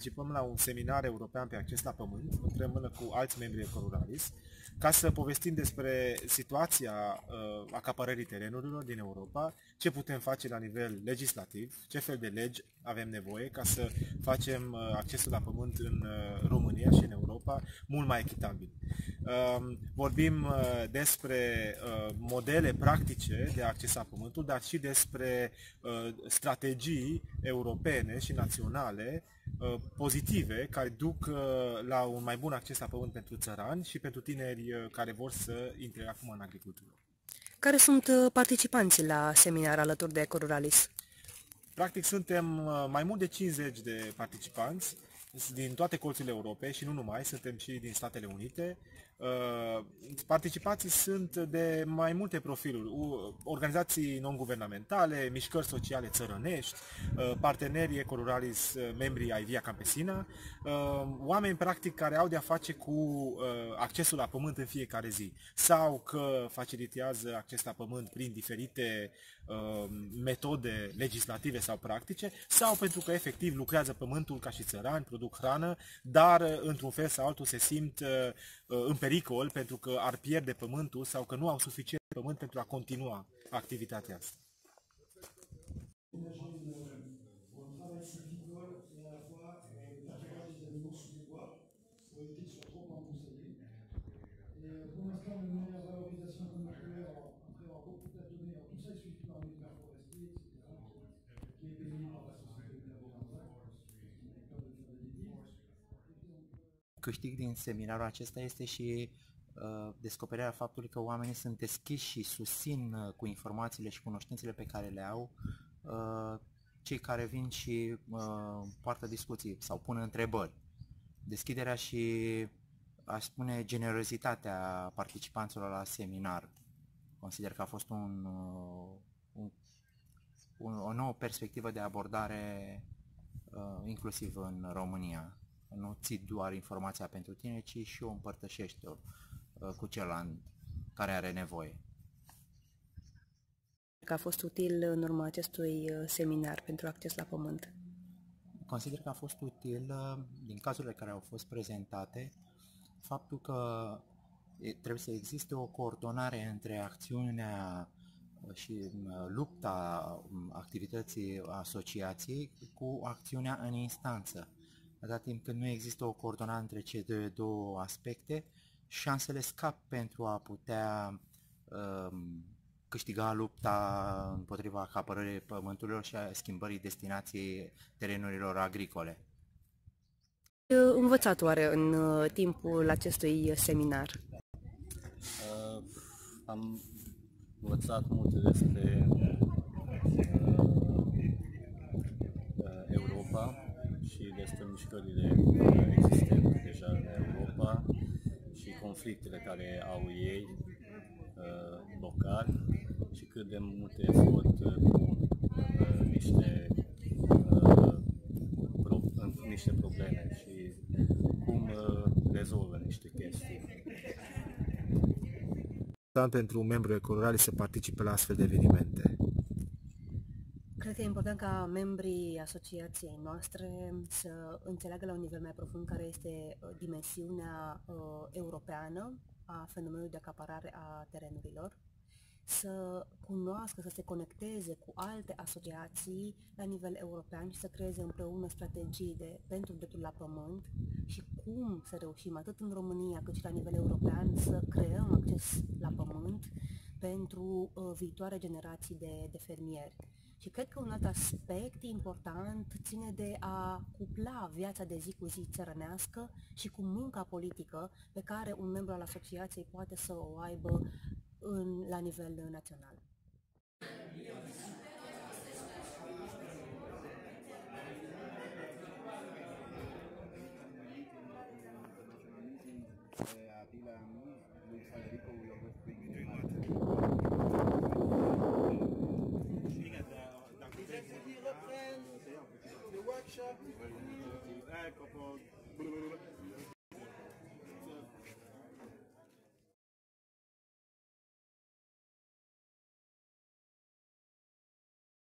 Participăm la un seminar european pe acces la pământ, împreună cu alți membri Ecoruralis, ca să povestim despre situația uh, acapărării terenurilor din Europa, ce putem face la nivel legislativ, ce fel de legi avem nevoie ca să facem uh, accesul la pământ în uh, România și în Europa mult mai echitabil. Uh, vorbim uh, despre uh, modele practice de a accesa pământul, dar și despre uh, strategii europene și naționale uh, pozitive care duc uh, la un mai bun acces la pământ pentru țărani și pentru tineri uh, care vor să intre acum în agricultură. Care sunt uh, participanții la seminar alături de Ecoruralis? Practic suntem mai mult de 50 de participanți din toate colțurile Europei și nu numai, suntem și din Statele Unite. Uh, participații sunt de mai multe profiluri, organizații non-guvernamentale, mișcări sociale țărănești, uh, partenerii Ecoruralis, uh, membrii ai Via Campesina, oameni practic care au de-a face cu accesul la pământ în fiecare zi sau că facilitează acces la pământ prin diferite metode legislative sau practice sau pentru că efectiv lucrează pământul ca și țărani, produc hrană, dar într-un fel sau altul se simt în pericol pentru că ar pierde pământul sau că nu au suficient pământ pentru a continua activitatea asta. Câștig din seminarul acesta este și uh, descoperirea faptului că oamenii sunt deschiși și susțin uh, cu informațiile și cunoștințele pe care le au uh, cei care vin și uh, poartă discuții sau pun întrebări. Deschiderea și, aș spune, generozitatea participanților la seminar. Consider că a fost un, uh, un, un, o nouă perspectivă de abordare uh, inclusiv în România nu ții doar informația pentru tine, ci și o împărtășești-o uh, cu celălalt care are nevoie. Că a fost util în urma acestui uh, seminar pentru acces la pământ? Consider că a fost util, uh, din cazurile care au fost prezentate, faptul că trebuie să existe o coordonare între acțiunea și lupta um, activității asociației cu acțiunea în instanță atâta timp când nu există o coordonare între cele două aspecte, șansele scap pentru a putea um, câștiga lupta împotriva acapărării pământurilor și a schimbării destinației terenurilor agricole. Învățat oare în uh, timpul acestui seminar? Uh, am învățat multe despre despre mișcările existente deja în Europa și conflictele care au ei uh, local și cât de multe efort uh, uh, niște, uh, pro, niște probleme și cum uh, rezolvă niște chestii. Pentru un membru ecorural să participe la astfel de evenimente. Cred că e important ca membrii asociației noastre să înțeleagă la un nivel mai profund care este uh, dimensiunea uh, europeană a fenomenului de acaparare a terenurilor, să cunoască, să se conecteze cu alte asociații la nivel european și să creeze împreună strategii de, pentru dreptul la pământ și cum să reușim atât în România cât și la nivel european să creăm acces la pământ pentru uh, viitoare generații de, de fermieri. Și cred că un alt aspect important ține de a cupla viața de zi cu zi țărănească și cu munca politică pe care un membru al asociației poate să o aibă în, la nivel național. Jack of. Uh, uh,